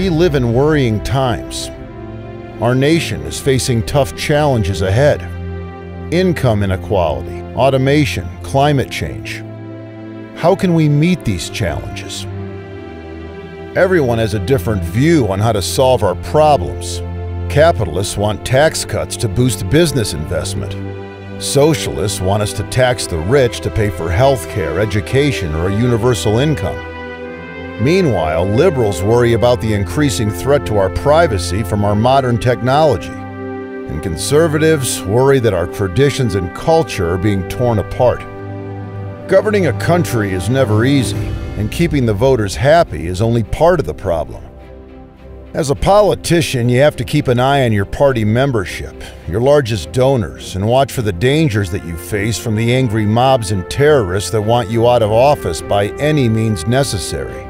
We live in worrying times. Our nation is facing tough challenges ahead income inequality, automation, climate change. How can we meet these challenges? Everyone has a different view on how to solve our problems. Capitalists want tax cuts to boost business investment. Socialists want us to tax the rich to pay for health care, education, or a universal income. Meanwhile, liberals worry about the increasing threat to our privacy from our modern technology. And conservatives worry that our traditions and culture are being torn apart. Governing a country is never easy, and keeping the voters happy is only part of the problem. As a politician, you have to keep an eye on your party membership, your largest donors, and watch for the dangers that you face from the angry mobs and terrorists that want you out of office by any means necessary.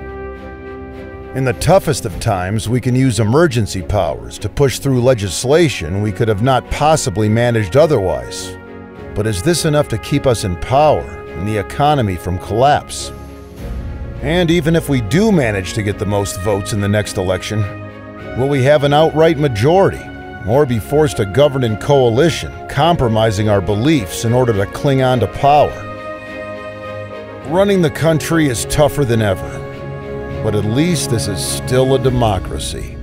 In the toughest of times, we can use emergency powers to push through legislation we could have not possibly managed otherwise. But is this enough to keep us in power and the economy from collapse. And even if we do manage to get the most votes in the next election, will we have an outright majority or be forced to govern in coalition, compromising our beliefs in order to cling on to power? Running the country is tougher than ever, but at least this is still a democracy.